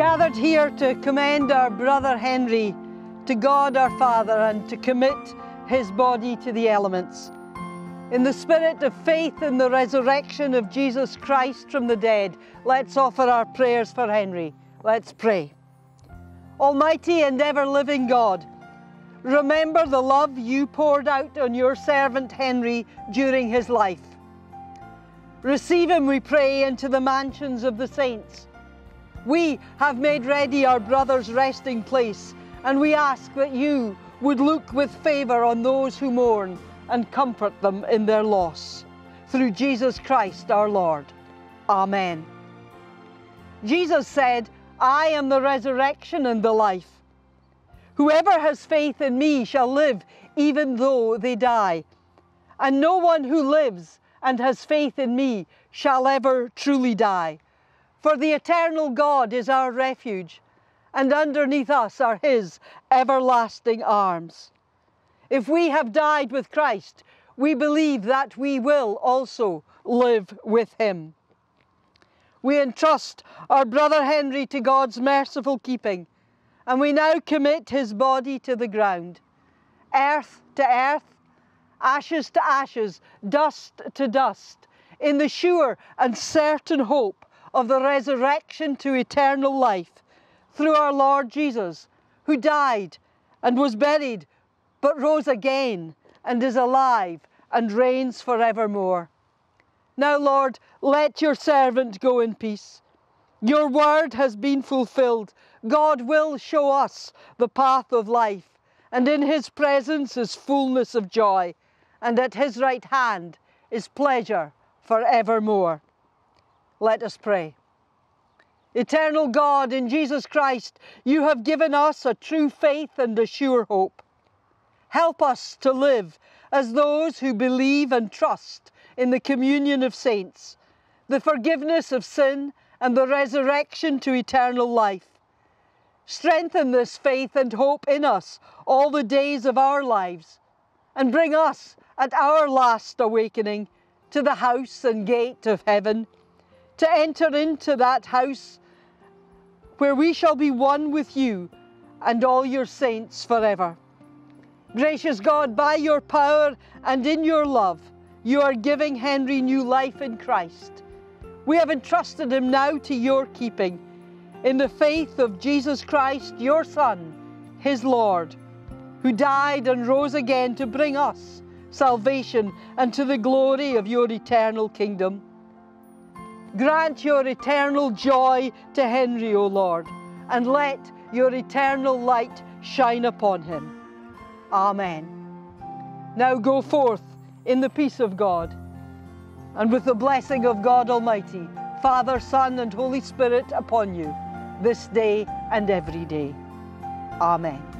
gathered here to commend our brother Henry to God our Father and to commit his body to the elements. In the spirit of faith in the resurrection of Jesus Christ from the dead, let's offer our prayers for Henry. Let's pray. Almighty and ever living God, remember the love you poured out on your servant Henry during his life. Receive him, we pray, into the mansions of the saints. We have made ready our brother's resting place, and we ask that you would look with favour on those who mourn and comfort them in their loss. Through Jesus Christ our Lord. Amen. Jesus said, I am the resurrection and the life. Whoever has faith in me shall live even though they die. And no one who lives and has faith in me shall ever truly die. For the eternal God is our refuge, and underneath us are his everlasting arms. If we have died with Christ, we believe that we will also live with him. We entrust our brother Henry to God's merciful keeping, and we now commit his body to the ground, earth to earth, ashes to ashes, dust to dust, in the sure and certain hope of the resurrection to eternal life through our Lord Jesus, who died and was buried, but rose again and is alive and reigns forevermore. Now, Lord, let your servant go in peace. Your word has been fulfilled. God will show us the path of life, and in his presence is fullness of joy and at his right hand is pleasure for evermore. Let us pray. Eternal God, in Jesus Christ, you have given us a true faith and a sure hope. Help us to live as those who believe and trust in the communion of saints, the forgiveness of sin, and the resurrection to eternal life. Strengthen this faith and hope in us all the days of our lives, and bring us at our last awakening to the house and gate of heaven, to enter into that house where we shall be one with you and all your saints forever. Gracious God, by your power and in your love, you are giving Henry new life in Christ. We have entrusted him now to your keeping in the faith of Jesus Christ, your Son, his Lord, who died and rose again to bring us salvation and to the glory of your eternal kingdom. Grant your eternal joy to Henry, O Lord, and let your eternal light shine upon him. Amen. Now go forth in the peace of God and with the blessing of God Almighty, Father, Son, and Holy Spirit upon you this day and every day. Amen.